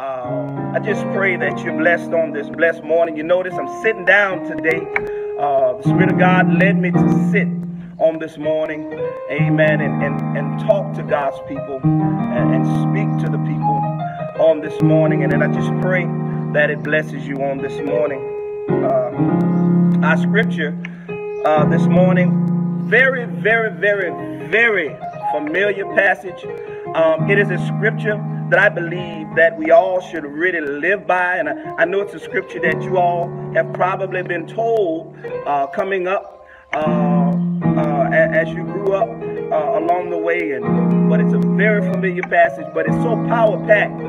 Uh, I just pray that you're blessed on this blessed morning. You notice I'm sitting down today. Uh, the Spirit of God led me to sit on this morning, amen, and, and, and talk to God's people and, and speak to the people on this morning. And then I just pray that it blesses you on this morning. Uh, our scripture uh, this morning, very, very, very, very familiar passage. Um, it is a scripture that I believe that we all should really live by. And I, I know it's a scripture that you all have probably been told uh, coming up uh, uh, as you grew up uh, along the way. And but it's a very familiar passage, but it's so power packed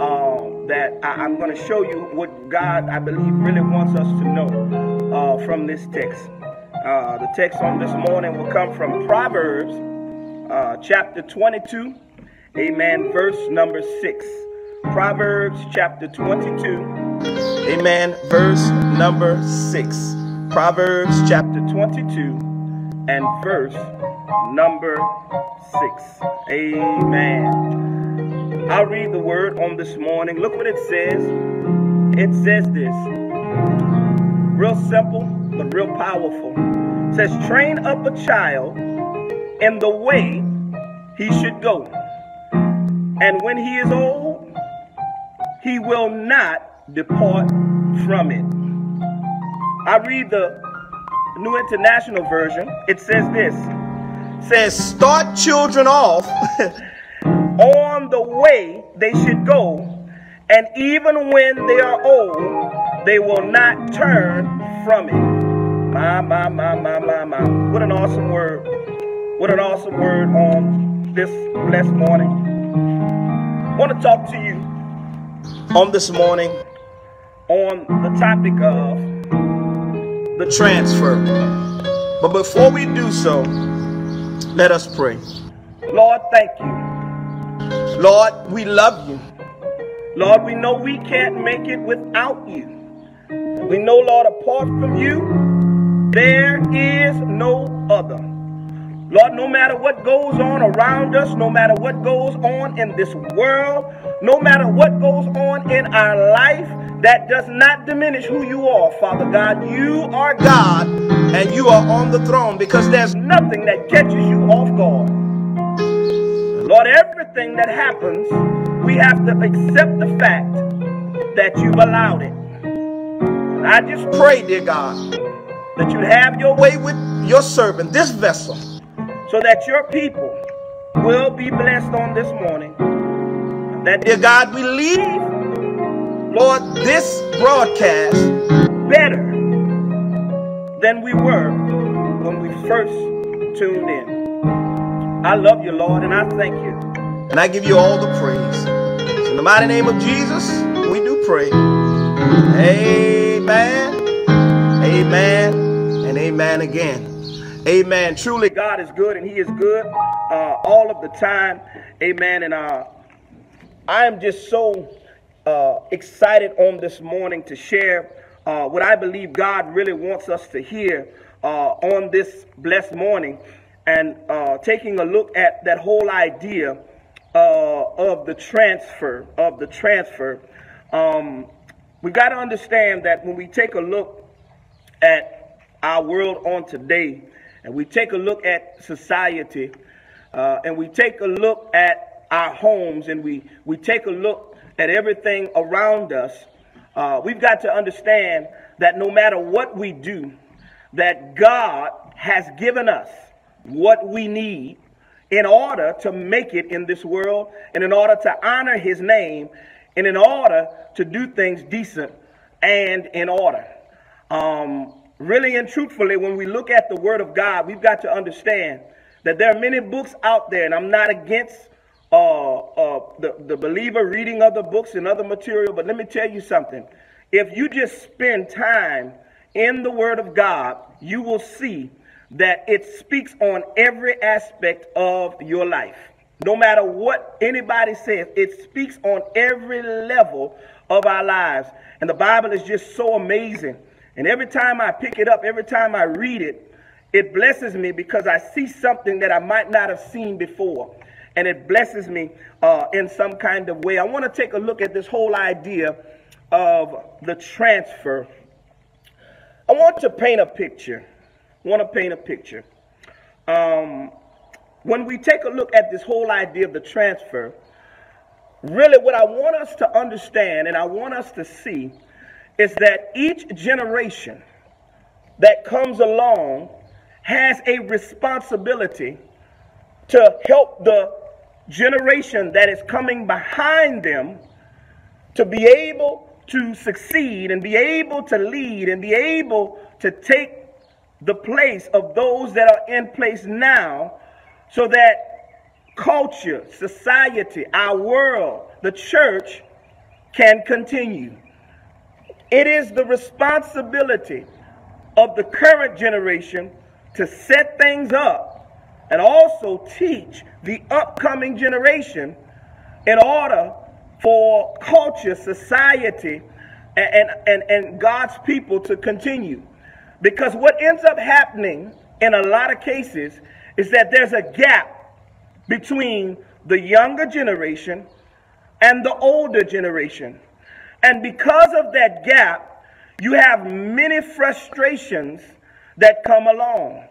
uh, that I, am going to show you what God, I believe, really wants us to know from this text. The text on this morning will come from Proverbs chapter 22, amen, verse number 6. Proverbs chapter 22, amen, verse number 6. Proverbs chapter 22 and verse number 6. Amen. I'll read the word on this morning. Look what it says. It says this. Real simple, but real powerful. It says, train up a child in the way he should go. And when he is old, he will not depart from it. I read the New International Version. It says this. It says start children off on the way they should go, and even when they are old, they will not turn from it. My, my, my, my, my, my. What an awesome word. What an awesome word on this blessed morning. I want to talk to you on this morning on the topic of the transfer. But before we do so, let us pray. Lord, thank you. Lord, we love you. Lord, we know we can't make it without you. We know, Lord, apart from you, there is no other. Lord, no matter what goes on around us, no matter what goes on in this world, no matter what goes on in our life, that does not diminish who you are, Father God. You are God and you are on the throne because there's nothing that catches you off guard. Lord, everything that happens, we have to accept the fact that you've allowed it. And I just pray, dear God, that you have your way with your servant, this vessel so that your people will be blessed on this morning. That, dear God, we leave, Lord, this broadcast better than we were when we first tuned in. I love you, Lord, and I thank you. And I give you all the praise. In the mighty name of Jesus, we do pray. Amen, amen, and amen again. Amen. Truly, God is good and He is good uh, all of the time. Amen. And uh, I am just so uh, excited on this morning to share uh, what I believe God really wants us to hear uh, on this blessed morning and uh, taking a look at that whole idea of the transfer, of the transfer. Um, we got to understand that when we take a look at our world on today, and we take a look at society uh, and we take a look at our homes and we, we take a look at everything around us, uh, we've got to understand that no matter what we do, that God has given us what we need in order to make it in this world and in order to honor his name and in order to do things decent and in order. Um, really and truthfully, when we look at the Word of God, we've got to understand that there are many books out there, and I'm not against uh, uh, the, the believer reading other books and other material, but let me tell you something. If you just spend time in the Word of God, you will see that it speaks on every aspect of your life. No matter what anybody says, it speaks on every level of our lives. And the Bible is just so amazing. And every time I pick it up, every time I read it, it blesses me because I see something that I might not have seen before. and it blesses me uh, in some kind of way. I want to take a look at this whole idea of the transfer. I want to paint a picture. I want to paint a picture. Um, when we take a look at this whole idea of the transfer, really what I want us to understand and I want us to see is that each generation that comes along has a responsibility to help the generation that is coming behind them to be able to succeed and be able to lead and be able to take the place of those that are in place now so that culture, society, our world, the church can continue. It is the responsibility of the current generation to set things up and also teach the upcoming generation in order for culture, society, and, and, and God's people to continue. Because what ends up happening in a lot of cases is that there's a gap between the younger generation and the older generation. And because of that gap, you have many frustrations that come along.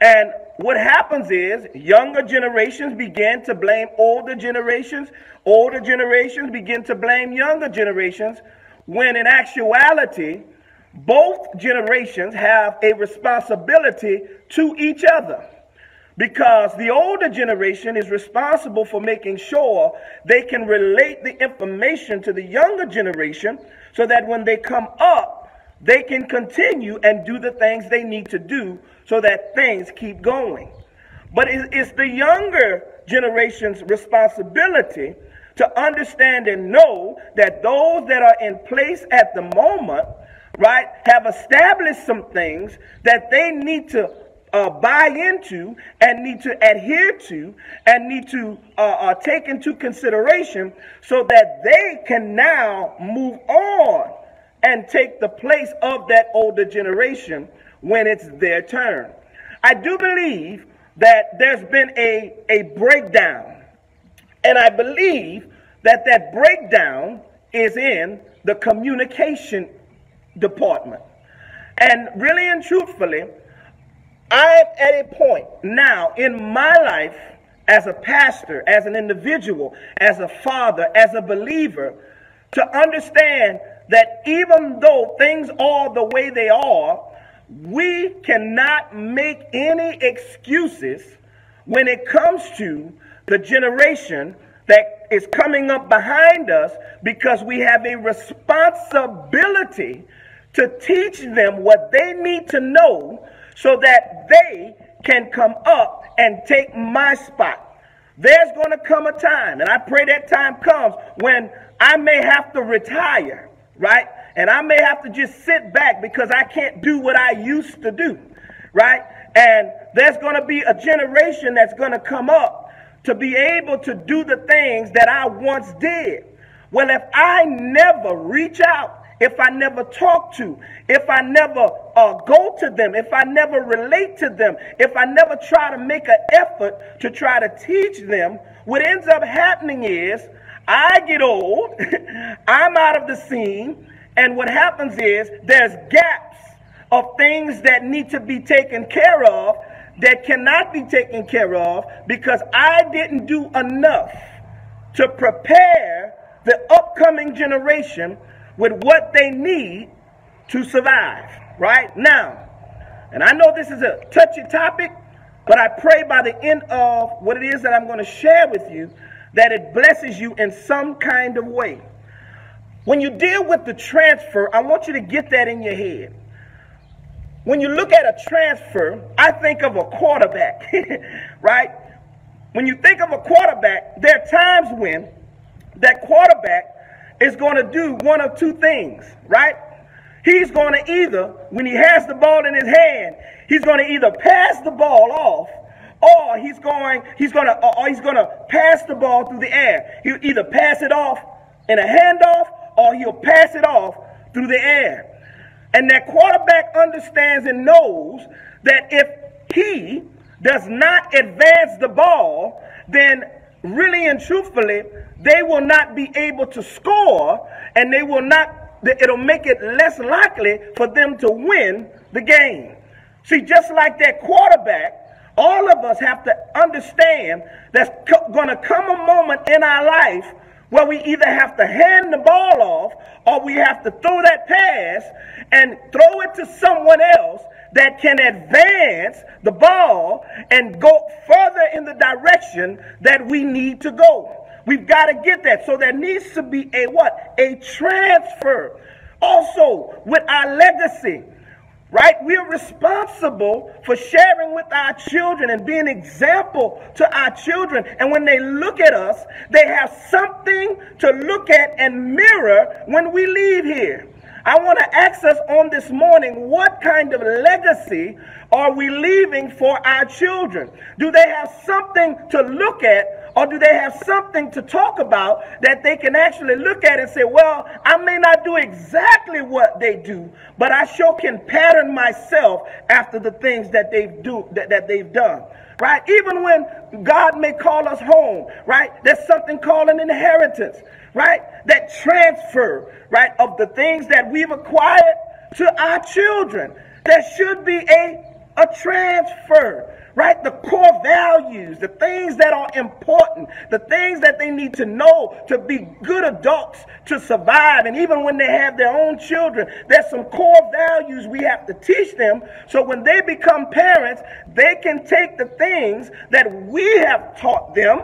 And what happens is younger generations begin to blame older generations, older generations begin to blame younger generations, when in actuality, both generations have a responsibility to each other. Because the older generation is responsible for making sure they can relate the information to the younger generation so that when they come up, they can continue and do the things they need to do so that things keep going. But it's the younger generation's responsibility to understand and know that those that are in place at the moment, right, have established some things that they need to uh, buy into and need to adhere to and need to uh, uh, take into consideration so that they can now move on and take the place of that older generation when it's their turn. I do believe that there's been a, a breakdown. And I believe that that breakdown is in the communication department. And really and truthfully, I'm at a point now in my life as a pastor, as an individual, as a father, as a believer, to understand that even though things are the way they are, we cannot make any excuses when it comes to the generation that is coming up behind us because we have a responsibility to teach them what they need to know so that they can come up and take my spot. There's going to come a time, and I pray that time comes when I may have to retire, right? And I may have to just sit back because I can't do what I used to do, right? And there's going to be a generation that's going to come up to be able to do the things that I once did. Well, if I never reach out, if I never talk to, if I never uh, go to them, if I never relate to them, if I never try to make an effort to try to teach them, what ends up happening is I get old, I'm out of the scene, and what happens is there's gaps of things that need to be taken care of that cannot be taken care of because I didn't do enough to prepare the upcoming generation with what they need to survive right now. And I know this is a touchy topic, but I pray by the end of what it is that I'm going to share with you that it blesses you in some kind of way. When you deal with the transfer, I want you to get that in your head. When you look at a transfer, I think of a quarterback, right? When you think of a quarterback, there are times when that quarterback is going to do one of two things, right? He's going to either, when he has the ball in his hand, he's going to either pass the ball off or he's going he's going to or he's going to pass the ball through the air. He'll either pass it off in a handoff or he'll pass it off through the air. And that quarterback understands and knows that if he does not advance the ball, then really and truthfully, they will not be able to score and they will not, it'll make it less likely for them to win the game. See, just like that quarterback, all of us have to understand there's going to come a moment in our life where we either have to hand the ball off or we have to throw that pass and throw it to someone else that can advance the ball and go further in the direction that we need to go. We've got to get that. So there needs to be a what? A transfer. Also, with our legacy, right? We're responsible for sharing with our children and being example to our children. And when they look at us, they have something to look at and mirror when we leave here. I want to ask us on this morning what kind of legacy are we leaving for our children? Do they have something to look at or do they have something to talk about that they can actually look at and say, well, I may not do exactly what they do, but I sure can pattern myself after the things that they've do that, that they've done right? Even when God may call us home, right? There's something called an inheritance right? That transfer, right, of the things that we've acquired to our children. There should be a, a transfer, right? The core values, the things that are important, the things that they need to know to be good adults to survive. And even when they have their own children, there's some core values we have to teach them so when they become parents, they can take the things that we have taught them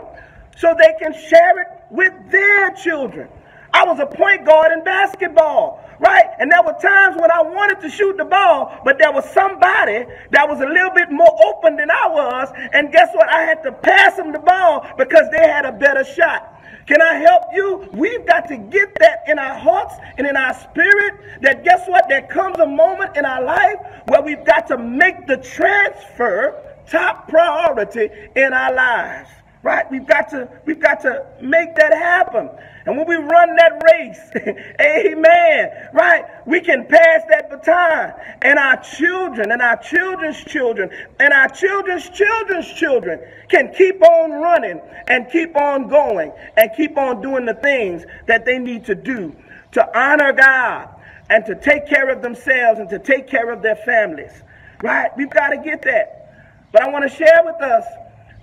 so they can share it with their children. I was a point guard in basketball, right? And there were times when I wanted to shoot the ball, but there was somebody that was a little bit more open than I was. And guess what? I had to pass them the ball because they had a better shot. Can I help you? We've got to get that in our hearts and in our spirit that guess what? There comes a moment in our life where we've got to make the transfer top priority in our lives. Right? We've got to we've got to make that happen. And when we run that race, amen, right? We can pass that baton and our children and our children's children and our children's children's children can keep on running and keep on going and keep on doing the things that they need to do to honor God and to take care of themselves and to take care of their families. Right? We've got to get that. But I want to share with us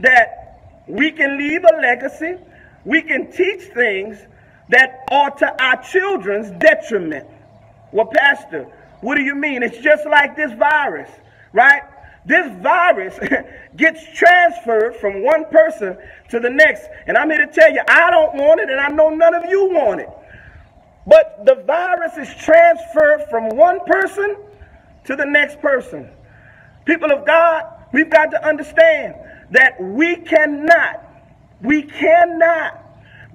that we can leave a legacy. We can teach things that are to our children's detriment. Well, Pastor, what do you mean? It's just like this virus, right? This virus gets transferred from one person to the next. And I'm here to tell you, I don't want it, and I know none of you want it. But the virus is transferred from one person to the next person. People of God, we've got to understand that we cannot, we cannot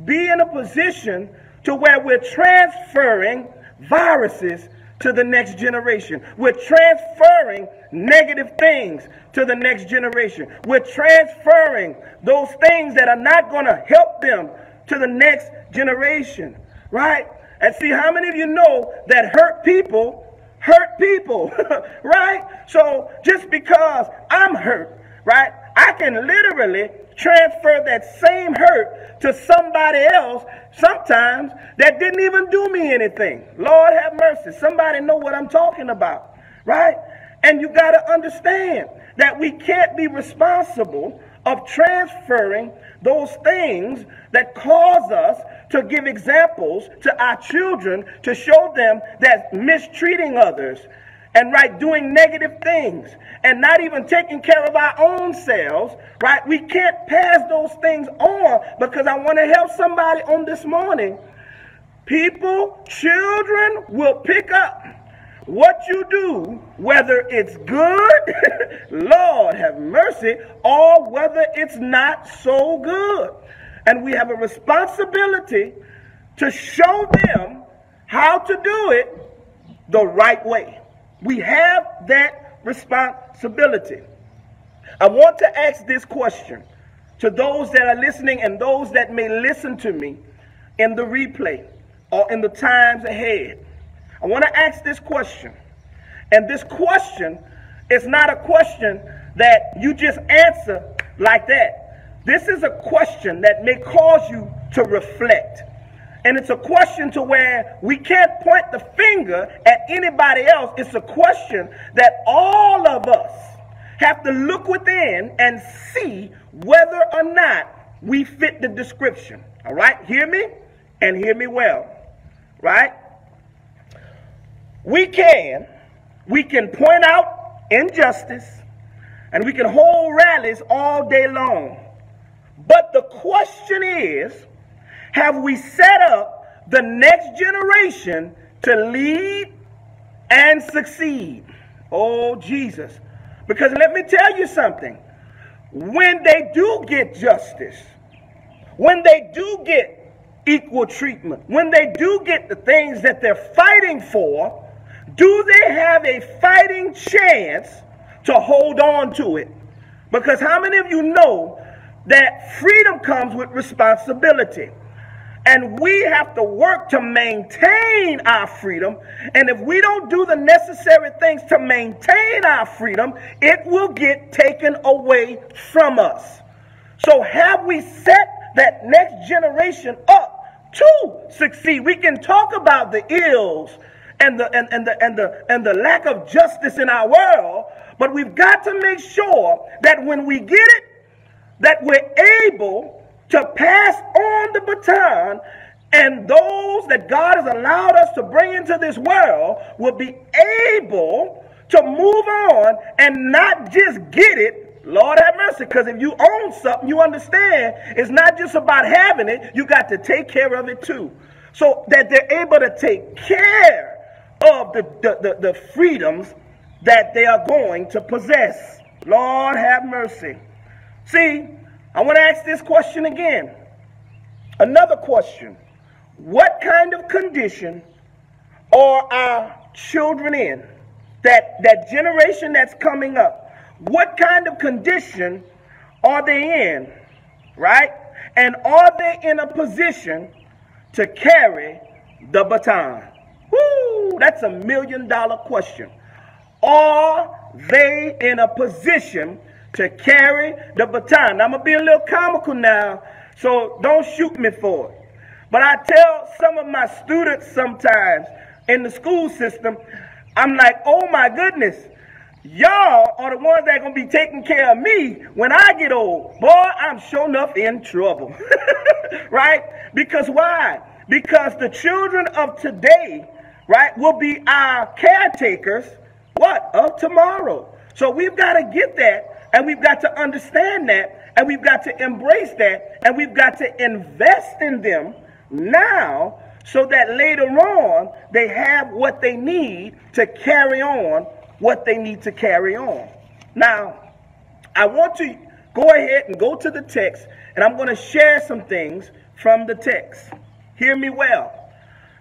be in a position to where we're transferring viruses to the next generation. We're transferring negative things to the next generation. We're transferring those things that are not going to help them to the next generation, right? And see, how many of you know that hurt people hurt people, right? So just because I'm hurt, right? I can literally transfer that same hurt to somebody else sometimes that didn't even do me anything. Lord have mercy. Somebody know what I'm talking about, right? And you got to understand that we can't be responsible of transferring those things that cause us to give examples to our children to show them that mistreating others and right doing negative things and not even taking care of our own selves, right? We can't pass those things on because I want to help somebody on this morning. People, children will pick up what you do, whether it's good, Lord have mercy, or whether it's not so good. And we have a responsibility to show them how to do it the right way. We have that responsibility. I want to ask this question to those that are listening and those that may listen to me in the replay or in the times ahead. I want to ask this question. And this question is not a question that you just answer like that. This is a question that may cause you to reflect. And it's a question to where we can't point the finger at anybody else. It's a question that all of us have to look within and see whether or not we fit the description. All right? Hear me and hear me well. Right? We can we can point out injustice and we can hold rallies all day long. But the question is, have we set up the next generation to lead and succeed? Oh, Jesus. Because let me tell you something. When they do get justice, when they do get equal treatment, when they do get the things that they're fighting for, do they have a fighting chance to hold on to it? Because how many of you know that freedom comes with responsibility? And we have to work to maintain our freedom. And if we don't do the necessary things to maintain our freedom, it will get taken away from us. So, have we set that next generation up to succeed? We can talk about the ills and the and, and the and the and the lack of justice in our world, but we've got to make sure that when we get it, that we're able to pass on the baton and those that God has allowed us to bring into this world will be able to move on and not just get it. Lord have mercy, because if you own something, you understand it's not just about having it, you got to take care of it too. So that they're able to take care of the, the, the, the freedoms that they are going to possess. Lord have mercy. See, I want to ask this question again. Another question. What kind of condition are our children in? That, that generation that's coming up. What kind of condition are they in? Right? And are they in a position to carry the baton? Woo, that's a million dollar question. Are they in a position to carry the baton? I'm going to be a little comical now, so don't shoot me for it. But I tell some of my students sometimes in the school system, I'm like, oh my goodness, y'all are the ones that are going to be taking care of me when I get old. Boy, I'm sure enough in trouble. right? Because why? Because the children of today right, will be our caretakers, what, of tomorrow. So we've got to get that, and we've got to understand that, and we've got to embrace that, and we've got to invest in them now so that later on they have what they need to carry on what they need to carry on. Now, I want to go ahead and go to the text, and I'm going to share some things from the text. Hear me well.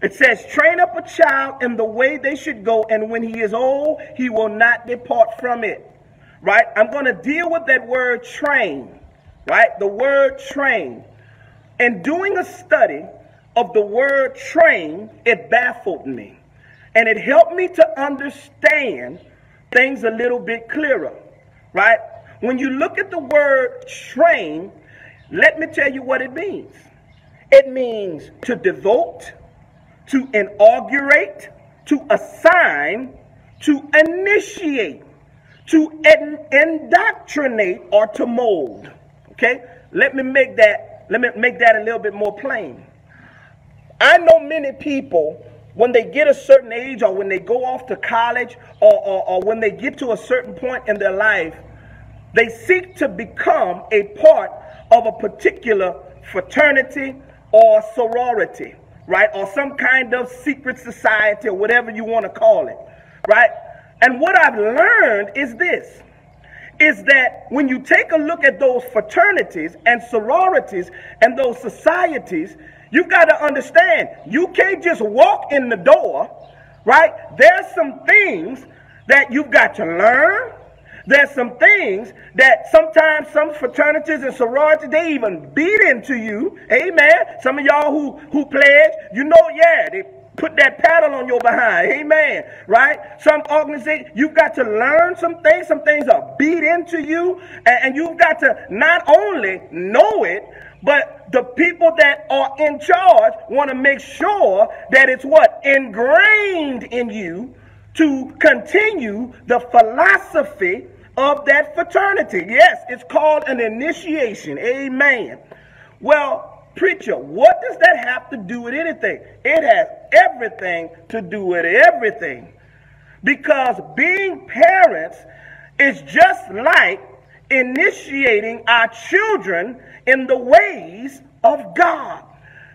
It says, train up a child in the way they should go, and when he is old, he will not depart from it. Right? I'm going to deal with that word train. Right? The word train. And doing a study of the word train, it baffled me. And it helped me to understand things a little bit clearer. Right? When you look at the word train, let me tell you what it means. It means to devote to inaugurate, to assign, to initiate, to indoctrinate, or to mold. Okay? Let me make that, let me make that a little bit more plain. I know many people when they get a certain age or when they go off to college or, or, or when they get to a certain point in their life, they seek to become a part of a particular fraternity or sorority right? Or some kind of secret society or whatever you want to call it, right? And what I've learned is this is that when you take a look at those fraternities and sororities and those societies, you've got to understand you can't just walk in the door, right? There's some things that you've got to learn, there's some things that sometimes some fraternities and sororities, they even beat into you. Amen. Some of y'all who, who pledge, you know, yeah, they put that paddle on your behind. Amen. Right? Some organization, you've got to learn some things. Some things are beat into you. And, and you've got to not only know it, but the people that are in charge want to make sure that it's what? Ingrained in you to continue the philosophy of that fraternity. Yes, it's called an initiation. Amen. Well, Preacher, what does that have to do with anything? It has everything to do with everything. Because being parents is just like initiating our children in the ways of God.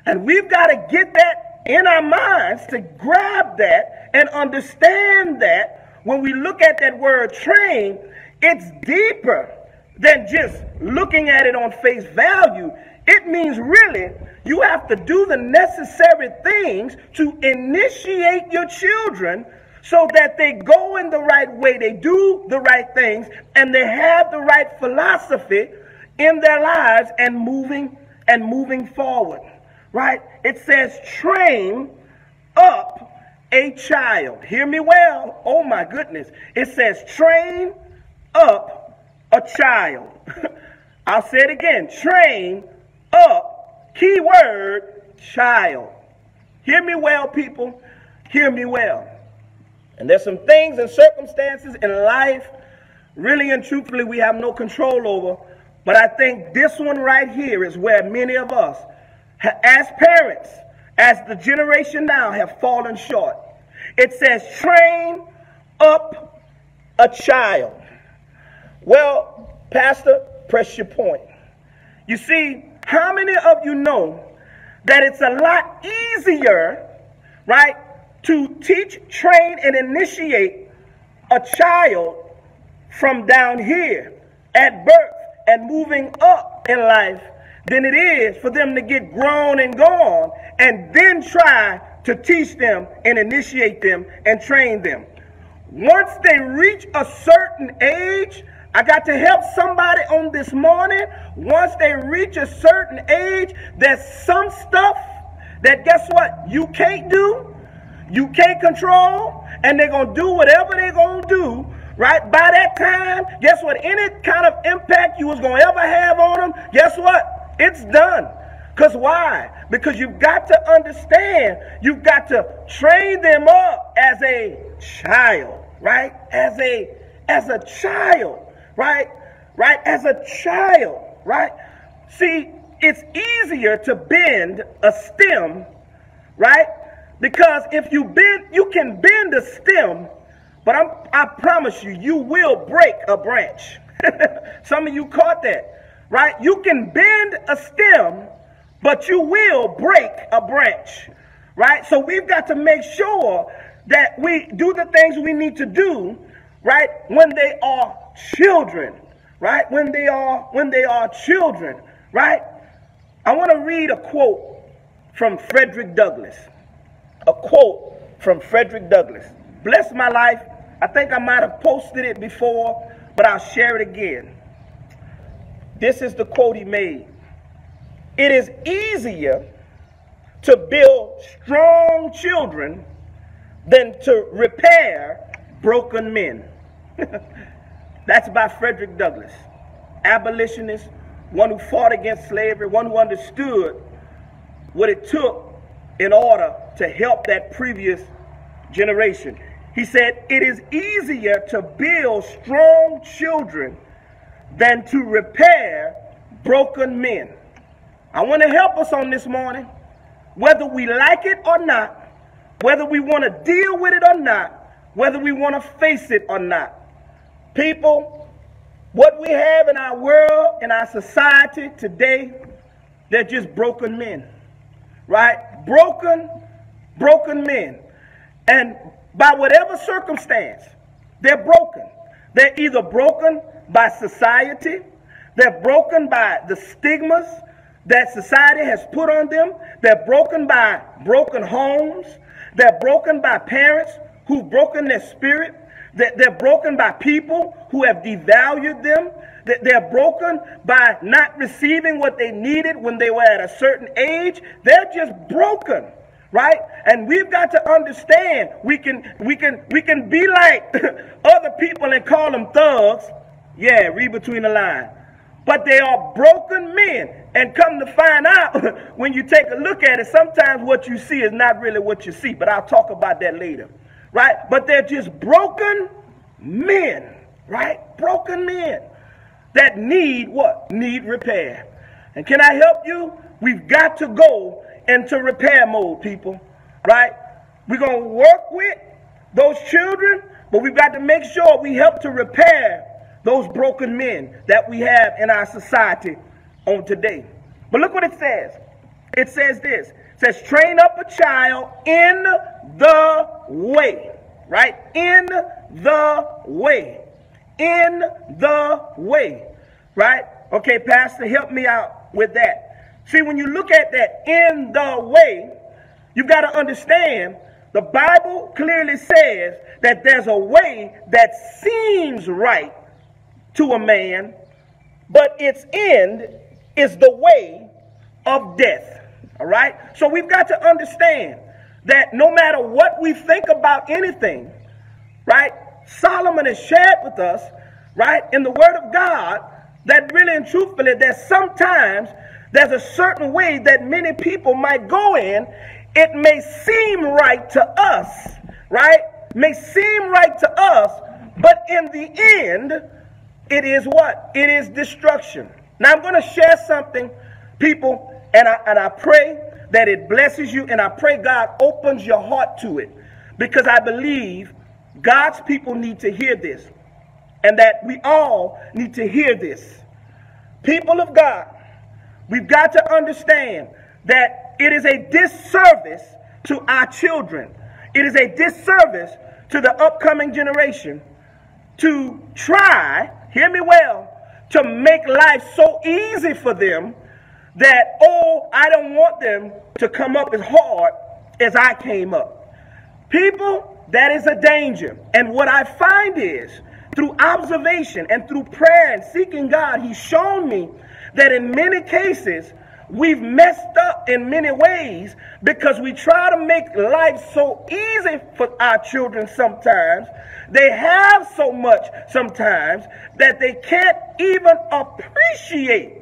And we've got to get that in our minds to grab that and understand that when we look at that word train, it's deeper than just looking at it on face value. It means really you have to do the necessary things to initiate your children so that they go in the right way, they do the right things, and they have the right philosophy in their lives and moving and moving forward. Right? It says train up a child. Hear me well. Oh my goodness. It says train up a child. I'll say it again. Train up, keyword, child. Hear me well, people. Hear me well. And there's some things and circumstances in life, really and truthfully, we have no control over. But I think this one right here is where many of us, as parents, as the generation now, have fallen short. It says, train up a child. Well, Pastor, press your point. You see, how many of you know that it's a lot easier, right, to teach, train, and initiate a child from down here at birth and moving up in life than it is for them to get grown and gone and then try to teach them and initiate them and train them. Once they reach a certain age, I got to help somebody on this morning. Once they reach a certain age, there's some stuff that guess what? You can't do, you can't control, and they're going to do whatever they're going to do. Right? By that time, guess what? Any kind of impact you was going to ever have on them, guess what? It's done. Because why? Because you've got to understand, you've got to train them up as a child, right? As a as a child right? Right? As a child, right? See, it's easier to bend a stem, right? Because if you bend, you can bend a stem, but I'm, I promise you, you will break a branch. Some of you caught that, right? You can bend a stem, but you will break a branch, right? So we've got to make sure that we do the things we need to do, right? When they are children, right? When they are when they are children, right? I want to read a quote from Frederick Douglass. A quote from Frederick Douglass. Bless my life. I think I might have posted it before, but I'll share it again. This is the quote he made. It is easier to build strong children than to repair broken men. That's by Frederick Douglass, abolitionist, one who fought against slavery, one who understood what it took in order to help that previous generation. He said, It is easier to build strong children than to repair broken men. I want to help us on this morning, whether we like it or not, whether we want to deal with it or not, whether we want to face it or not. People, what we have in our world, in our society today, they're just broken men. Right? Broken, broken men. And by whatever circumstance, they're broken. They're either broken by society, they're broken by the stigmas that society has put on them, they're broken by broken homes, they're broken by parents who've broken their spirit, that they're broken by people who have devalued them. That they're broken by not receiving what they needed when they were at a certain age. They're just broken, right? And we've got to understand we can we can we can be like other people and call them thugs. Yeah, read between the lines. But they are broken men. And come to find out when you take a look at it, sometimes what you see is not really what you see. But I'll talk about that later. Right? But they're just broken men. Right? Broken men that need what? Need repair. And can I help you? We've got to go into repair mode, people. Right? We're going to work with those children, but we've got to make sure we help to repair those broken men that we have in our society on today. But look what it says. It says this. Says, train up a child in the way. Right? In the way. In the way. Right? Okay, Pastor, help me out with that. See, when you look at that in the way, you've got to understand the Bible clearly says that there's a way that seems right to a man, but its end is the way of death. All right? So we've got to understand that no matter what we think about anything, right? Solomon has shared with us, right, in the Word of God, that really and truthfully, that sometimes there's a certain way that many people might go in. It may seem right to us, right? May seem right to us, but in the end, it is what? It is destruction. Now I'm going to share something, people, and I, and I pray that it blesses you, and I pray God opens your heart to it because I believe God's people need to hear this and that we all need to hear this. People of God, we've got to understand that it is a disservice to our children. It is a disservice to the upcoming generation to try hear me well, to make life so easy for them that, oh, I don't want them to come up as hard as I came up. People, that is a danger. And what I find is, through observation and through prayer and seeking God, He's shown me that in many cases, we've messed up in many ways because we try to make life so easy for our children sometimes they have so much sometimes that they can't even appreciate,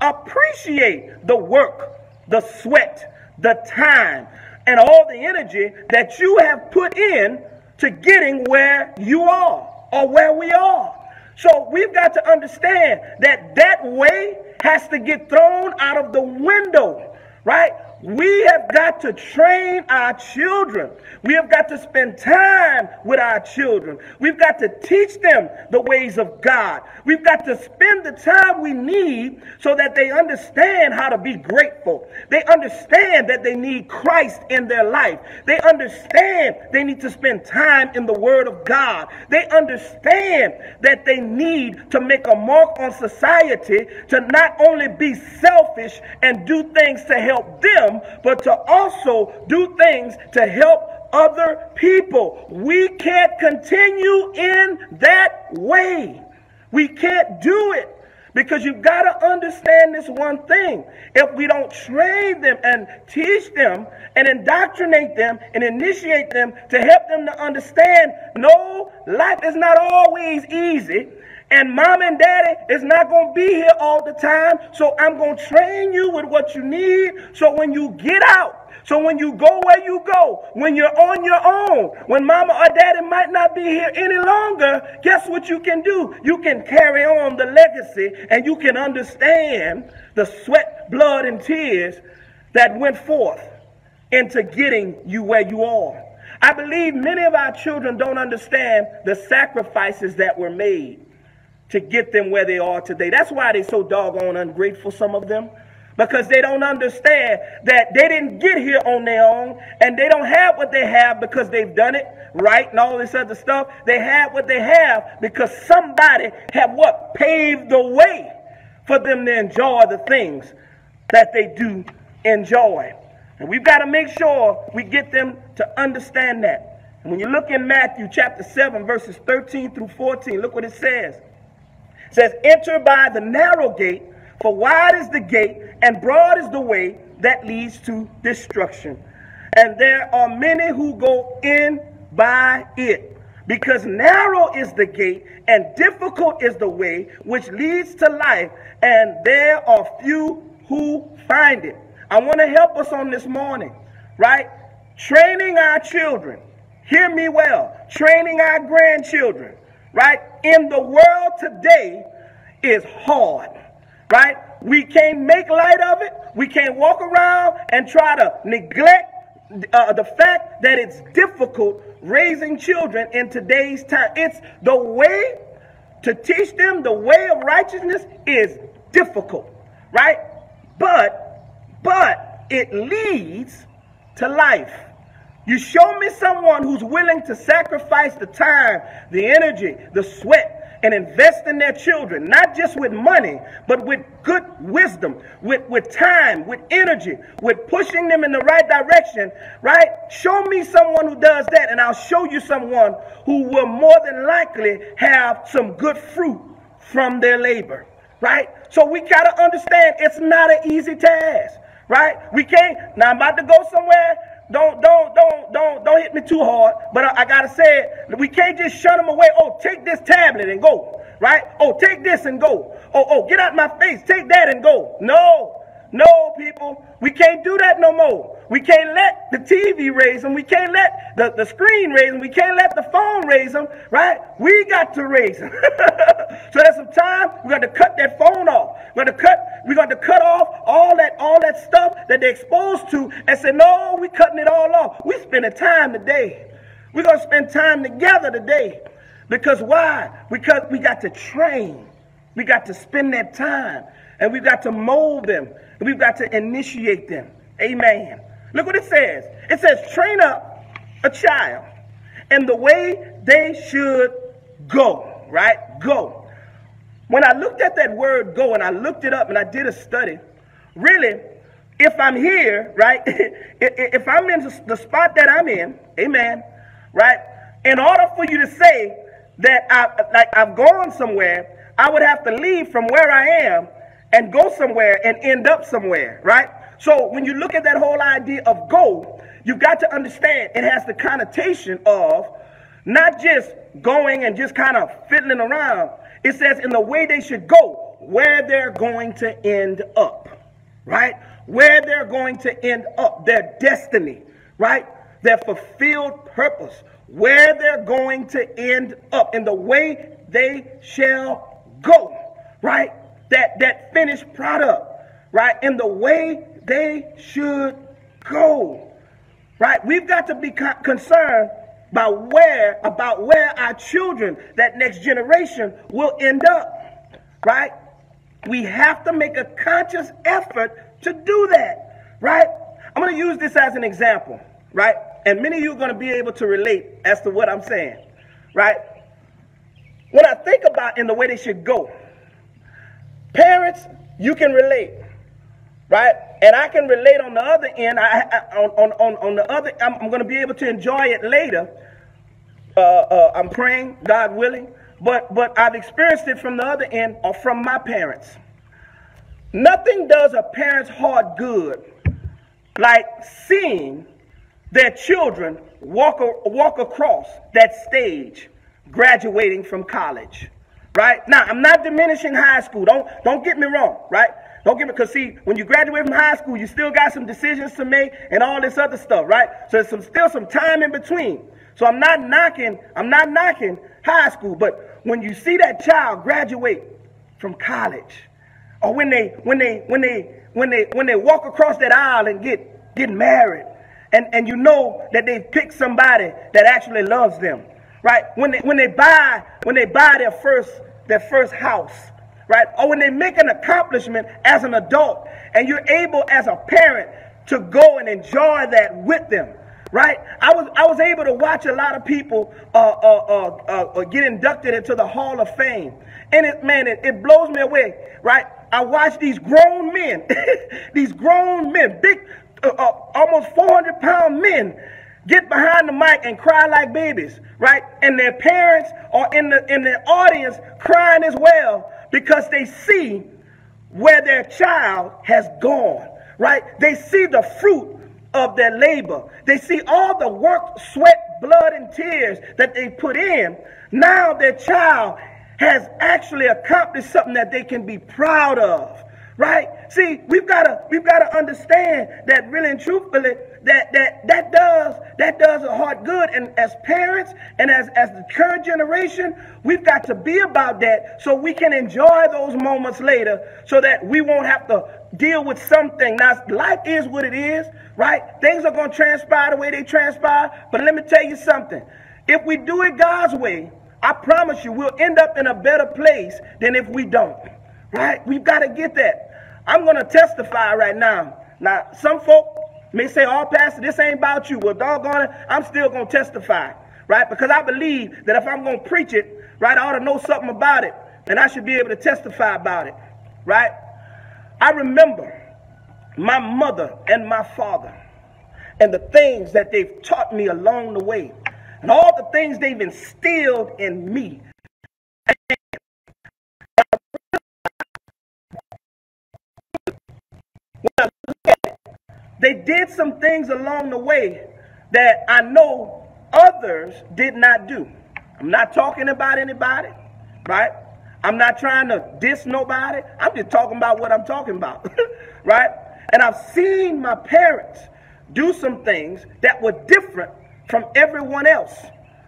appreciate the work, the sweat, the time, and all the energy that you have put in to getting where you are or where we are. So we've got to understand that that way has to get thrown out of the window, right? We have got to train our children. We have got to spend time with our children. We've got to teach them the ways of God. We've got to spend the time we need so that they understand how to be grateful. They understand that they need Christ in their life. They understand they need to spend time in the Word of God. They understand that they need to make a mark on society to not only be selfish and do things to help them but to also do things to help other people. We can't continue in that way. We can't do it. Because you've got to understand this one thing. If we don't train them and teach them and indoctrinate them and initiate them to help them to understand, no, life is not always easy. And mom and daddy is not going to be here all the time. So I'm going to train you with what you need. So when you get out, so when you go where you go, when you're on your own, when mama or daddy might not be here any longer, guess what you can do? You can carry on the legacy and you can understand the sweat, blood, and tears that went forth into getting you where you are. I believe many of our children don't understand the sacrifices that were made to get them where they are today. That's why they're so doggone ungrateful, some of them. Because they don't understand that they didn't get here on their own and they don't have what they have because they've done it right and all this other stuff. They have what they have because somebody have what? Paved the way for them to enjoy the things that they do enjoy. And we've got to make sure we get them to understand that. And when you look in Matthew chapter 7, verses 13 through 14, look what it says says, Enter by the narrow gate, for wide is the gate, and broad is the way that leads to destruction. and there are many who go in by it. Because narrow is the gate and difficult is the way which leads to life, and there are few who find it. I want to help us on this morning, right? Training our children, hear me well, training our grandchildren, right? In the world today is hard, right? We can't make light of it. We can't walk around and try to neglect uh, the fact that it's difficult raising children in today's time. It's the way to teach them the way of righteousness is difficult, right? But, but it leads to life. You show me someone who's willing to sacrifice the time, the energy, the sweat, and invest in their children, not just with money, but with good wisdom, with, with time, with energy, with pushing them in the right direction, right? Show me someone who does that, and I'll show you someone who will more than likely have some good fruit from their labor, right? So we got to understand it's not an easy task, right? We can't, now I'm about to go somewhere don't don't don't don't don't hit me too hard. But I, I, gotta say it. We can't just shut them away. Oh, take this tablet and go. Right? Oh, take this and go. Oh, oh, get out my face. Take that and go. No. No, people, we can't do that no more. We can't let the TV raise them. We can't let the, the screen raise them. We can't let the phone raise them, right? We got to raise them. so there's some time we got to cut that phone off. We got to cut. We got to cut off all that all that stuff that they're exposed to, and say, no, we cutting it all off. We spending time today. We're gonna spend time together today. Because why? Because we got to train. We got to spend that time, and we've got to mold them We've got to initiate them. Amen. Look what it says. It says, train up a child in the way they should go, right? Go. When I looked at that word go and I looked it up and I did a study, really, if I'm here, right, if I'm in the spot that I'm in, amen, right, in order for you to say that I, like I've gone somewhere, I would have to leave from where I am and go somewhere and end up somewhere, right? So when you look at that whole idea of go, you've got to understand it has the connotation of not just going and just kind of fiddling around. It says in the way they should go, where they're going to end up, right? Where they're going to end up, their destiny, right? Their fulfilled purpose, where they're going to end up, in the way they shall go, right? that, that finished product, right, in the way they should go, right? We've got to be concerned about where, about where our children, that next generation, will end up, right? We have to make a conscious effort to do that, right? I'm going to use this as an example, right? And many of you are going to be able to relate as to what I'm saying, right? When I think about in the way they should go, Parents, you can relate, right? And I can relate on the other end. I, I on, on, on the other, I'm, I'm going to be able to enjoy it later. Uh, uh, I'm praying, God willing. But, but I've experienced it from the other end or from my parents. Nothing does a parent's heart good like seeing their children walk, walk across that stage graduating from college right? Now, I'm not diminishing high school. Don't don't get me wrong, right? Don't get me because see, when you graduate from high school, you still got some decisions to make and all this other stuff, right? So there's some still some time in between. So I'm not knocking, I'm not knocking high school, but when you see that child graduate from college, or when they when they when they when they when they walk across that aisle and get get married, and, and you know that they've picked somebody that actually loves them. Right? When they when they buy when they buy their first their first house, right? Or when they make an accomplishment as an adult and you're able as a parent to go and enjoy that with them, right? I was I was able to watch a lot of people uh, uh, uh, uh get inducted into the Hall of Fame, and it man, it, it blows me away, right? I watch these grown men, these grown men, big, uh, uh, almost 400 pound men get behind the mic and cry like babies, right? And their parents are in the in the audience crying as well because they see where their child has gone, right? They see the fruit of their labor. They see all the work, sweat, blood, and tears that they put in. Now their child has actually accomplished something that they can be proud of right? See, we've got to we've got to understand that really and truthfully that that that does that does a heart good. And as parents and as as the current generation, we've got to be about that so we can enjoy those moments later, so that we won't have to deal with something. Now, life is what it is, right? Things are going to transpire the way they transpire. But let me tell you something: if we do it God's way, I promise you, we'll end up in a better place than if we don't. Right? We've got to get that. I'm going to testify right now. Now, some folk may say, oh, Pastor, this ain't about you. Well, doggone it, I'm still going to testify, right? Because I believe that if I'm going to preach it, right, I ought to know something about it. And I should be able to testify about it, right? I remember my mother and my father and the things that they've taught me along the way and all the things they've instilled in me they did some things along the way that I know others did not do. I'm not talking about anybody, right? I'm not trying to diss nobody. I'm just talking about what I'm talking about, right? And I've seen my parents do some things that were different from everyone else,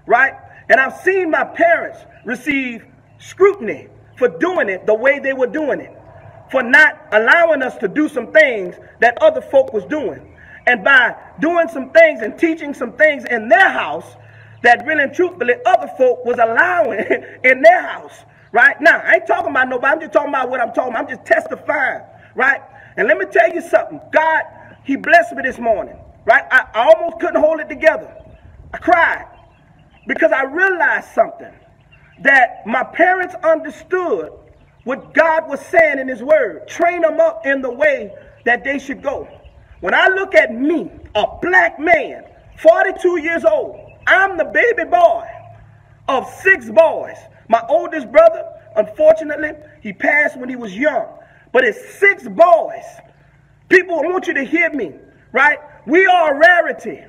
right? And I've seen my parents receive scrutiny for doing it the way they were doing it for not allowing us to do some things that other folk was doing. And by doing some things and teaching some things in their house that really and truthfully other folk was allowing in their house. Right? Now, I ain't talking about nobody. I'm just talking about what I'm talking about. I'm just testifying. Right? And let me tell you something. God, he blessed me this morning. Right? I, I almost couldn't hold it together. I cried because I realized something that my parents understood what God was saying in his word. Train them up in the way that they should go. When I look at me, a black man, 42 years old, I'm the baby boy of six boys. My oldest brother, unfortunately, he passed when he was young. But it's six boys. People, I want you to hear me, right? We are a rarity,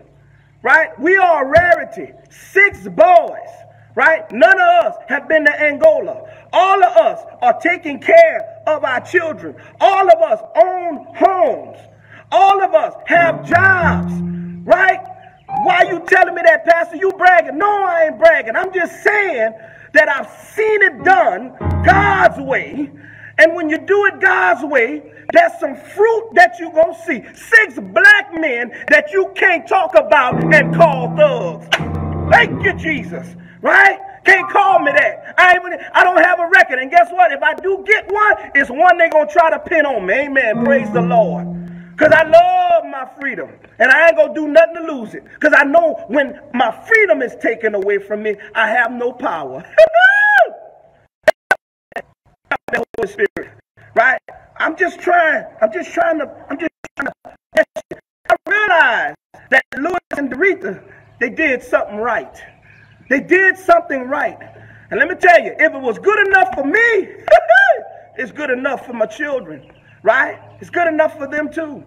right? We are a rarity. Six boys right? None of us have been to Angola. All of us are taking care of our children. All of us own homes. All of us have jobs, right? Why you telling me that, Pastor? You bragging? No, I ain't bragging. I'm just saying that I've seen it done God's way. And when you do it God's way, there's some fruit that you're going to see. Six black men that you can't talk about and call thugs. Thank you, Jesus. Right? Can't call me that. I, even, I don't have a record. And guess what? If I do get one, it's one they're going to try to pin on me. Amen. Praise the Lord. Because I love my freedom. And I ain't going to do nothing to lose it. Because I know when my freedom is taken away from me, I have no power. the Holy Spirit. Right? I'm just trying. I'm just trying to. I'm just trying to. I realize that Louis and Doretha, they did something right. They did something right. And let me tell you, if it was good enough for me, it's good enough for my children, right? It's good enough for them too.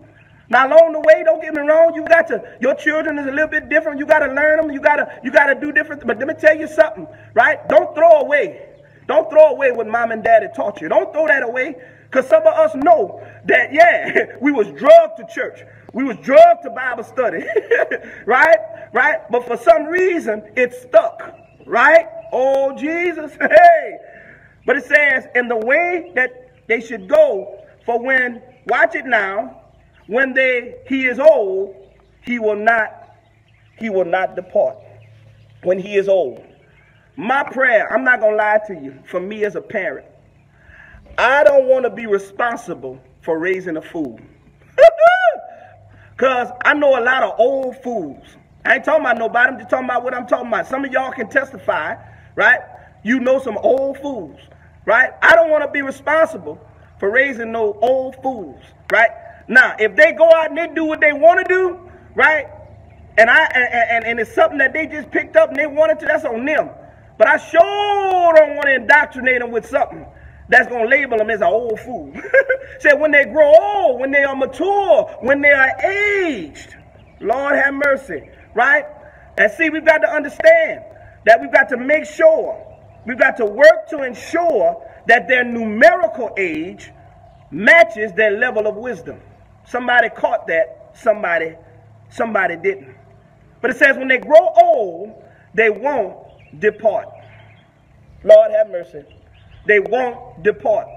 Now along the way, don't get me wrong, you got to your children is a little bit different. You got to learn them. You got to you got to do different. But let me tell you something, right? Don't throw away. Don't throw away what mom and daddy taught you. Don't throw that away because some of us know that yeah, we was drugged to church. We was drugged to Bible study, right? Right? But for some reason, it stuck, right? Oh, Jesus, hey. But it says, in the way that they should go, for when, watch it now, when they he is old, he will not, he will not depart. When he is old. My prayer, I'm not gonna lie to you, for me as a parent, I don't want to be responsible for raising a fool. Because I know a lot of old fools. I ain't talking about nobody. I'm just talking about what I'm talking about. Some of y'all can testify, right? You know some old fools, right? I don't want to be responsible for raising no old fools, right? Now, if they go out and they do what they want to do, right? And I and, and, and it's something that they just picked up and they wanted to, that's on them. But I sure don't want to indoctrinate them with something that's going to label them as an old fool. Said when they grow old, when they are mature, when they are aged, Lord have mercy, right? And see, we've got to understand that we've got to make sure, we've got to work to ensure that their numerical age matches their level of wisdom. Somebody caught that, somebody, somebody didn't. But it says when they grow old, they won't depart. Lord have mercy. They won't depart.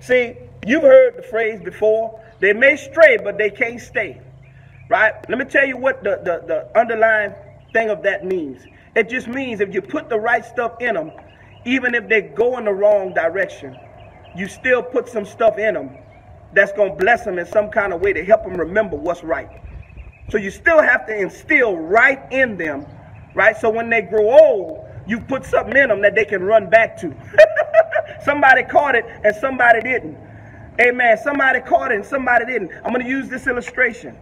See, you've heard the phrase before, they may stray, but they can't stay. Right? Let me tell you what the, the, the underlying thing of that means. It just means if you put the right stuff in them, even if they go in the wrong direction, you still put some stuff in them that's going to bless them in some kind of way to help them remember what's right. So you still have to instill right in them, right? So when they grow old, you put something in them that they can run back to. somebody caught it and somebody didn't. Amen. Somebody caught it and somebody didn't. I'm going to use this illustration.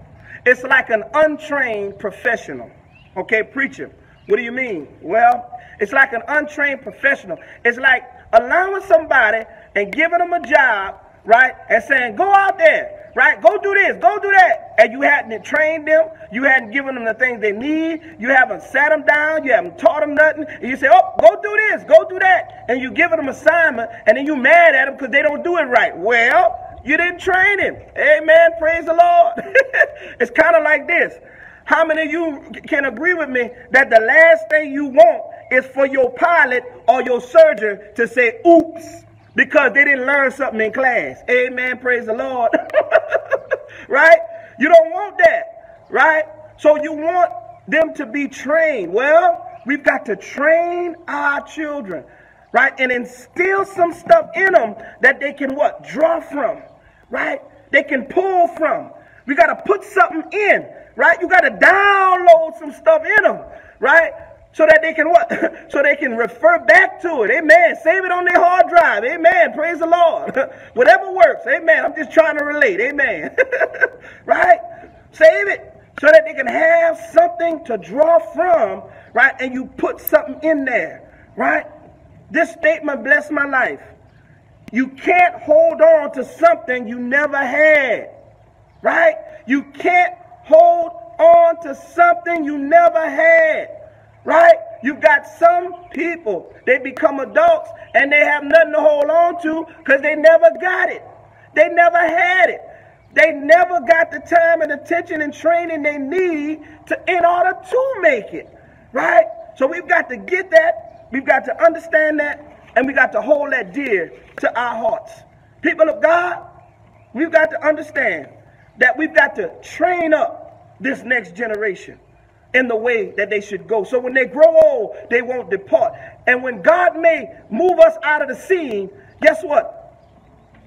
It's like an untrained professional. Okay, preacher. What do you mean? Well, it's like an untrained professional. It's like allowing somebody and giving them a job, right? And saying, go out there, right? Go do this, go do that. And you hadn't trained them. You hadn't given them the things they need. You haven't sat them down. You haven't taught them nothing. And you say, oh, go do this, go do that. And you give them assignment. And then you mad at them because they don't do it right. Well, you didn't train him. Amen. Praise the Lord. it's kind of like this. How many of you can agree with me that the last thing you want is for your pilot or your surgeon to say, oops, because they didn't learn something in class? Amen. Praise the Lord. right? You don't want that. Right? So you want them to be trained. Well, we've got to train our children. Right? And instill some stuff in them that they can what? Draw from right? They can pull from. We got to put something in, right? You got to download some stuff in them, right? So that they can what? so they can refer back to it. Amen. Save it on their hard drive. Amen. Praise the Lord. Whatever works. Amen. I'm just trying to relate. Amen. right? Save it so that they can have something to draw from, right? And you put something in there, right? This statement blessed my life. You can't hold on to something you never had. Right? You can't hold on to something you never had. Right? You've got some people, they become adults and they have nothing to hold on to because they never got it. They never had it. They never got the time and attention and training they need to in order to make it. Right? So we've got to get that. We've got to understand that and we got to hold that dear to our hearts. People of God, we've got to understand that we've got to train up this next generation in the way that they should go. So when they grow old, they won't depart. And when God may move us out of the scene, guess what?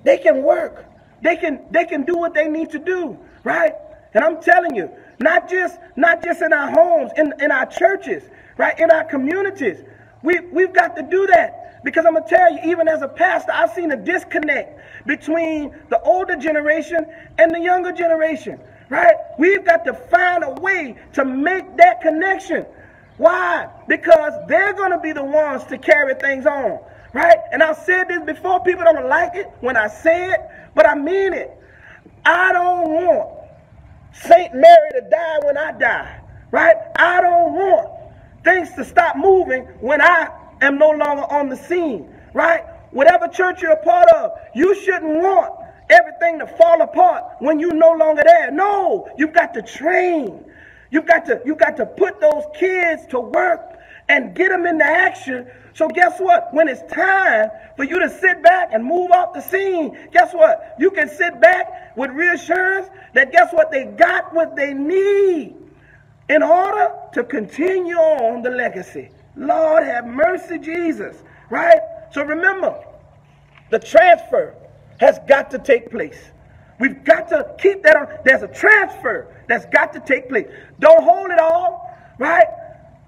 They can work. They can they can do what they need to do, right? And I'm telling you, not just not just in our homes, in, in our churches, right? In our communities. We we've got to do that. Because I'm going to tell you, even as a pastor, I've seen a disconnect between the older generation and the younger generation, right? We've got to find a way to make that connection. Why? Because they're going to be the ones to carry things on, right? And I've said this before, people don't like it when I say it, but I mean it. I don't want St. Mary to die when I die, right? I don't want things to stop moving when I am no longer on the scene, right? Whatever church you're a part of, you shouldn't want everything to fall apart when you're no longer there. No, you've got to train. You've got to, you've got to put those kids to work and get them into action. So guess what? When it's time for you to sit back and move off the scene, guess what? You can sit back with reassurance that guess what? They got what they need in order to continue on the legacy. Lord have mercy, Jesus. Right? So remember, the transfer has got to take place. We've got to keep that on. There's a transfer that's got to take place. Don't hold it all, right?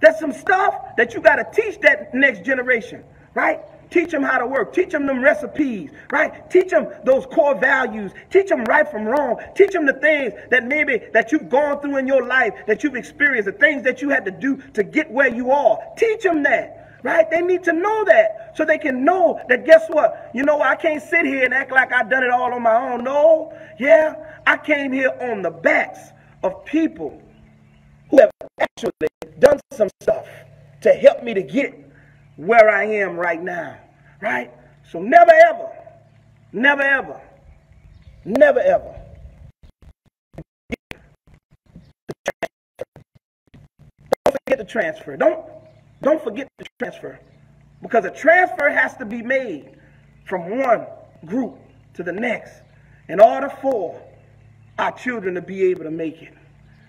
There's some stuff that you got to teach that next generation, right? Teach them how to work. Teach them them recipes, right? Teach them those core values. Teach them right from wrong. Teach them the things that maybe that you've gone through in your life, that you've experienced, the things that you had to do to get where you are. Teach them that, right? They need to know that so they can know that guess what? You know, I can't sit here and act like I've done it all on my own. No, yeah, I came here on the backs of people who have actually done some stuff to help me to get where I am right now. Right? So never ever, never ever, never ever. Don't forget the transfer. Don't don't forget the transfer. Because a transfer has to be made from one group to the next in order for our children to be able to make it.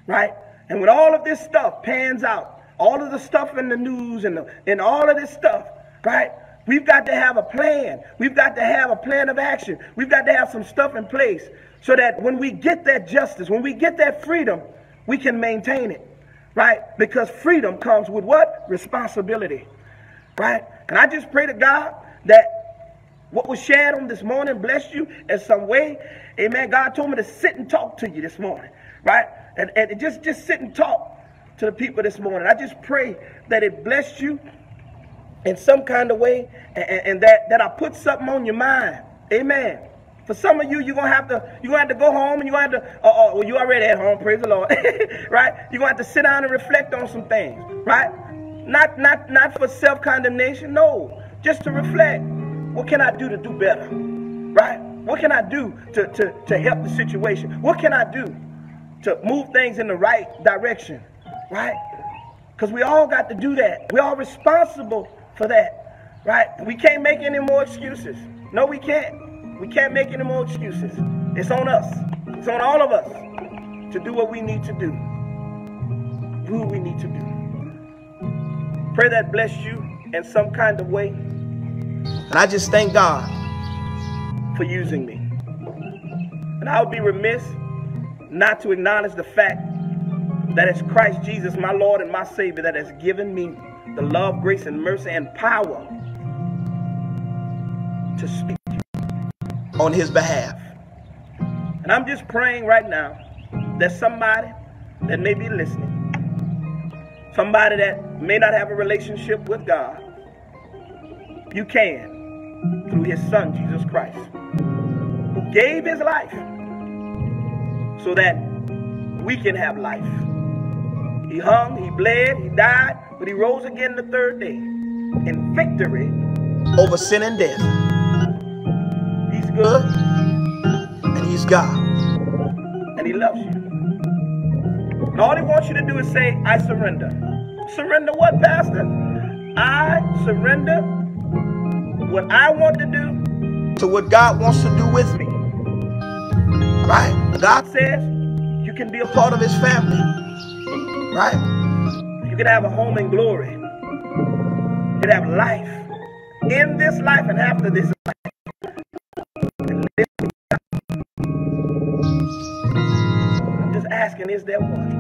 Right? And when all of this stuff pans out, all of the stuff in the news and, the, and all of this stuff, right? We've got to have a plan. We've got to have a plan of action. We've got to have some stuff in place so that when we get that justice, when we get that freedom, we can maintain it, right? Because freedom comes with what? Responsibility, right? And I just pray to God that what was shared on this morning blessed you in some way. Amen. God told me to sit and talk to you this morning, right? And, and just, just sit and talk to the people this morning. I just pray that it blessed you in some kind of way and, and, that, that I put something on your mind. Amen. For some of you, you're gonna have to you're gonna have to go home and gonna have to uh, uh, well, you already at home, praise the Lord. right? You're gonna have to sit down and reflect on some things, right? Not not not for self-condemnation, no. Just to reflect. What can I do to do better? Right? What can I do to, to, to help the situation? What can I do to move things in the right direction? Right? Because we all got to do that. We're all responsible for that. Right? We can't make any more excuses. No, we can't. We can't make any more excuses. It's on us. It's on all of us to do what we need to do. Do what we need to do. Pray that bless you in some kind of way. And I just thank God for using me. And I would be remiss not to acknowledge the fact that it's Christ Jesus, my Lord and my Savior, that has given me the love, grace, and mercy and power to speak on his behalf. And I'm just praying right now that somebody that may be listening, somebody that may not have a relationship with God, you can through his son, Jesus Christ, who gave his life so that we can have life. He hung, he bled, he died, but he rose again the third day in victory over sin and death. He's good and he's God and he loves you. And all he wants you to do is say, I surrender. Surrender what, Pastor? I surrender what I want to do to what God wants to do with me. Right? God says you can be a part of his family. Right? You can have a home in glory. You can have life in this life and after this life. I'm just asking, is there one?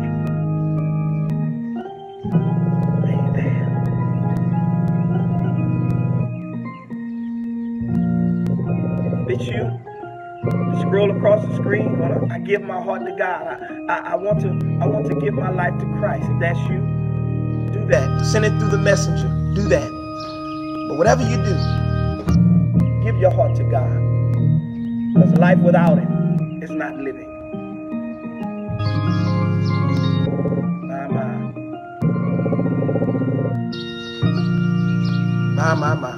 It's you scroll across the screen. I give my heart to God. I, I, I, want to I want to give my life to Christ. If that's you, do that. Send it through the messenger. Do that. But whatever you do, give your heart to God. Because life without Him is not living. My, my. My, my, my.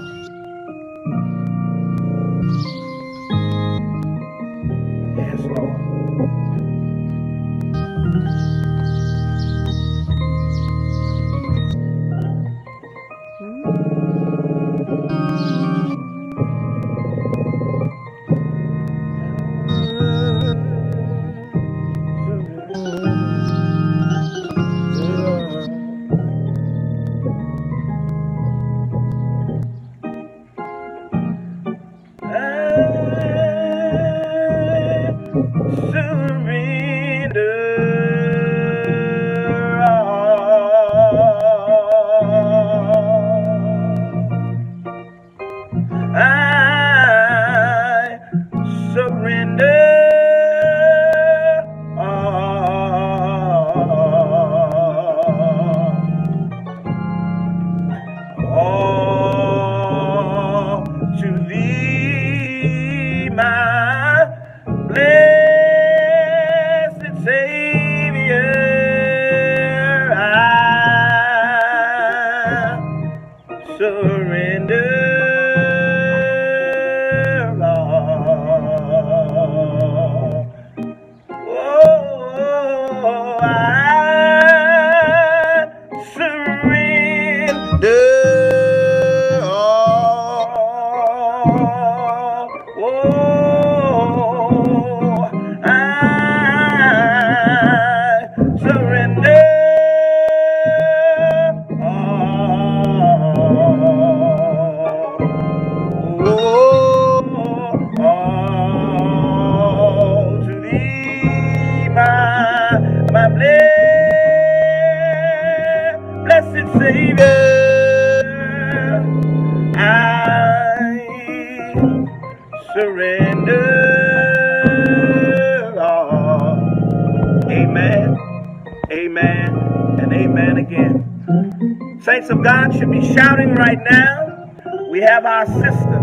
Saints of God should be shouting right now. We have our sister,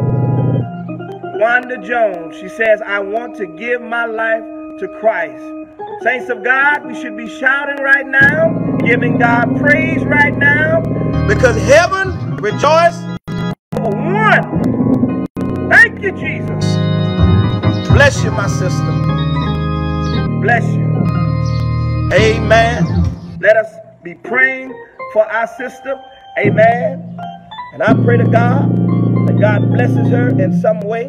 Wanda Jones. She says, I want to give my life to Christ. Saints of God, we should be shouting right now, giving God praise right now, because heaven rejoices for our sister. Amen. And I pray to God that God blesses her in some way.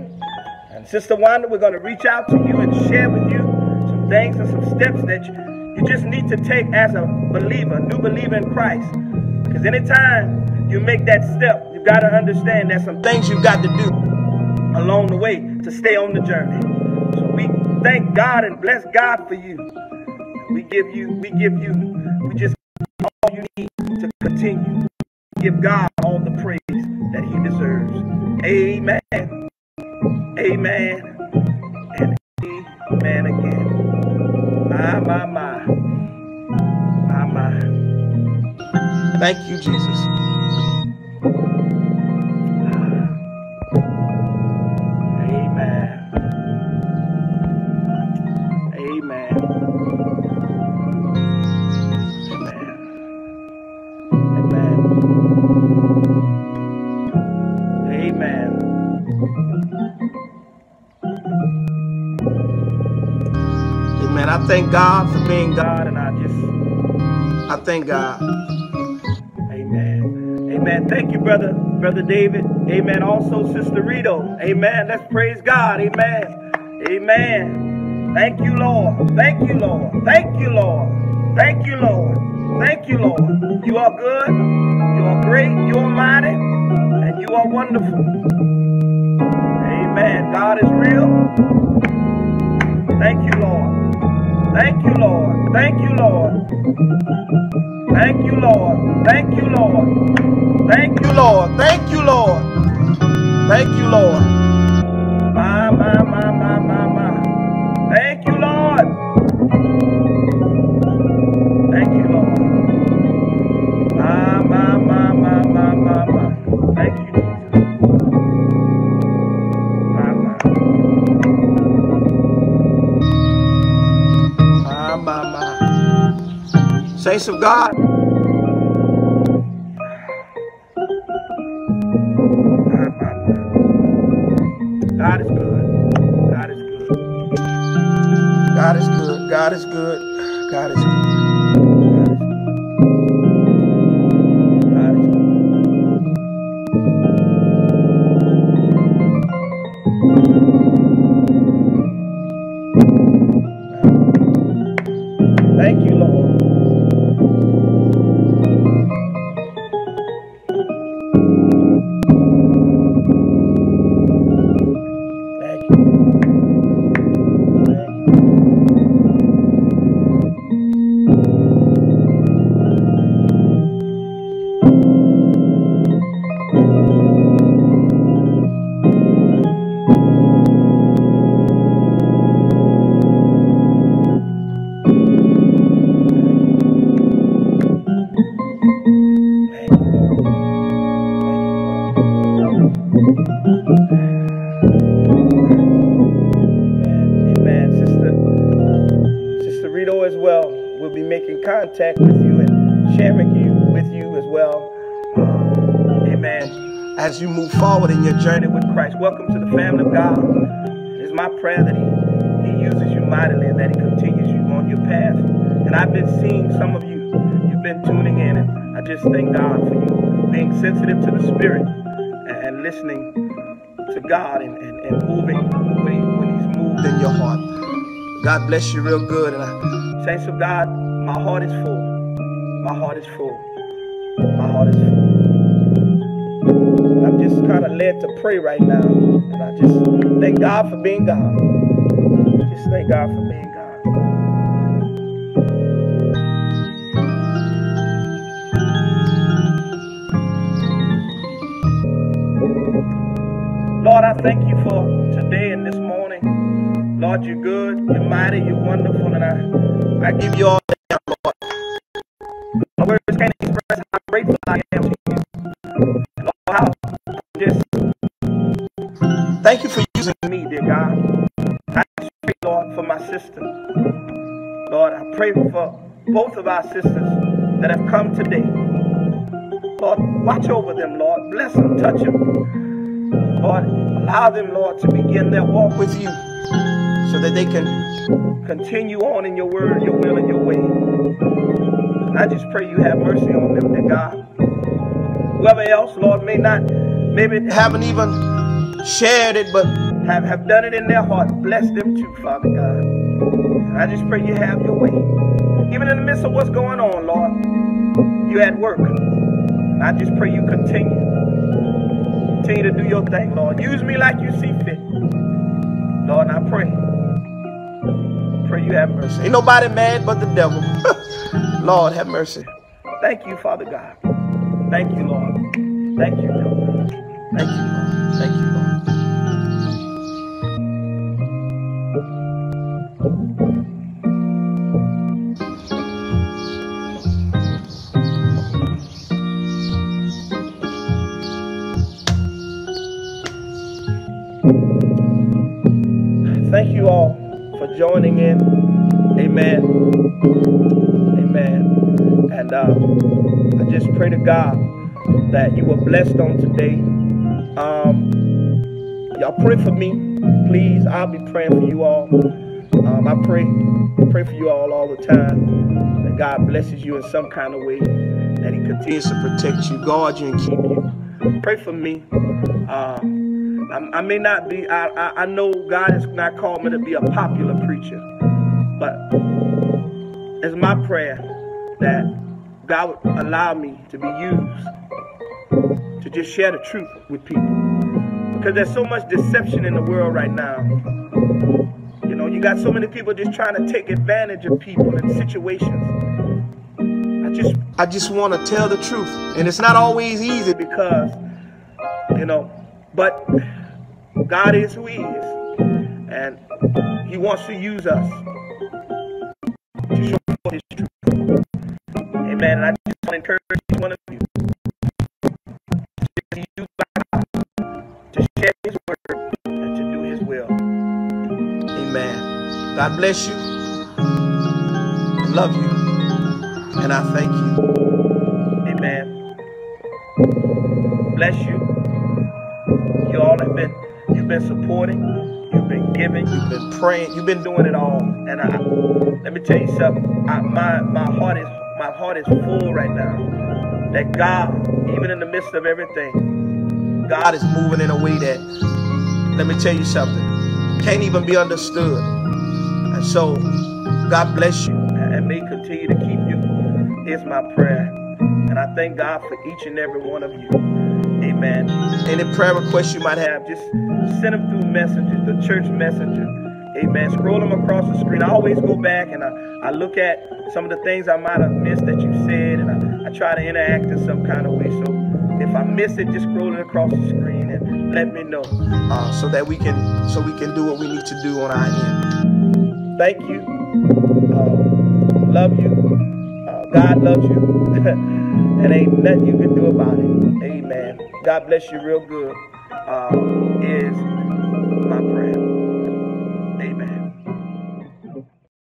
And Sister Wanda, we're going to reach out to you and share with you some things and some steps that you, you just need to take as a believer, new believer in Christ. Because anytime you make that step, you've got to understand there's some things you've got to do along the way to stay on the journey. So we thank God and bless God for you. We give you, we give you, we just to continue. Give God all the praise that he deserves. Amen. Amen. And amen again. My, my, my. My, my. Thank you, Jesus. Thank God for being God, and I just, I thank God. Amen. Amen. Thank you, brother, brother David. Amen. Also, sister Rito. Amen. Let's praise God. Amen. Amen. Thank you, Lord. Thank you, Lord. Thank you, Lord. Thank you, Lord. Thank you, Lord. You are good. You are great. You are mighty. And you are wonderful. Amen. God is real. Thank you, Lord. Thank you, Lord. Thank you, Lord. Thank you, Lord. Thank you, Lord. Thank you, Lord. Thank you, Lord. Thank you, Lord. My, my, my, my, my, my. grace of God. Prayer that He, he uses you mightily and that He continues you on your path. And I've been seeing some of you. You've been tuning in, and I just thank God for you. being sensitive to the Spirit and, listening to God and, and, and moving when, he, when He's moved in your heart. God bless you real good. And I, saints of God, my heart is full. My heart is full. My heart is full. Just kind of led to pray right now. And I just thank God for being God. Just thank God for being God. Lord, I thank you for today and this morning. Lord, you're good, you're mighty, you're wonderful, and I, I give you all thank you for using me, dear God. I pray, Lord, for my sister. Lord, I pray for both of our sisters that have come today. Lord, watch over them, Lord. Bless them, touch them. Lord, allow them, Lord, to begin their walk with you so that they can continue on in your word, your will, and your way. I just pray you have mercy on them, dear God. Whoever else, Lord, may not, maybe haven't even shared it, but have, have done it in their heart. Bless them too, Father God. I just pray you have your way. Even in the midst of what's going on, Lord, you're at work. And I just pray you continue Continue to do your thing, Lord. Use me like you see fit. Lord, I pray. Pray you have mercy. Ain't nobody mad but the devil. Lord, have mercy. Thank you, Father God. Thank you, Lord. Thank you, Lord. Thank you, Lord. Thank you, Lord. Thank you all for joining in. Amen. Amen. And uh, I just pray to God that you were blessed on today. Um, y'all pray for me, please. I'll be praying for you all. Um, I pray, pray for you all all the time. That God blesses you in some kind of way. That He continues to protect you, guard you, and keep you. Pray for me. Uh, I, I may not be, I, I, I know God has not called me to be a popular preacher, but it's my prayer that God would allow me to be used to just share the truth with people. Because there's so much deception in the world right now. You know, you got so many people just trying to take advantage of people in situations. I just I just want to tell the truth. And it's not always easy because, you know, but God is who He is. And He wants to use us to show His truth. Amen. God bless you. I love you. And I thank you. Amen. Bless you. You all have been You've been supporting. You've been giving. You've been praying. You've been doing it all. And I, let me tell you something. I, my my heart is my heart is full right now. That God, even in the midst of everything, God is moving in a way that, let me tell you something, can't even be understood. And so, God bless you and may continue to keep you. Is my prayer. And I thank God for each and every one of you. Amen. Any prayer requests you might have, just send them through messages, the church messenger. Amen. Scroll them across the screen. I always go back and I, I look at some of the things I might have missed that you said, and I, I try to interact in some kind of way. So if I miss it, just scroll it across the screen and let me know, uh, so that we can so we can do what we need to do on our end. Thank you. Um, love you. Uh, God loves you. and ain't nothing you can do about it. Amen. God bless you real good. Uh, is my prayer. Amen.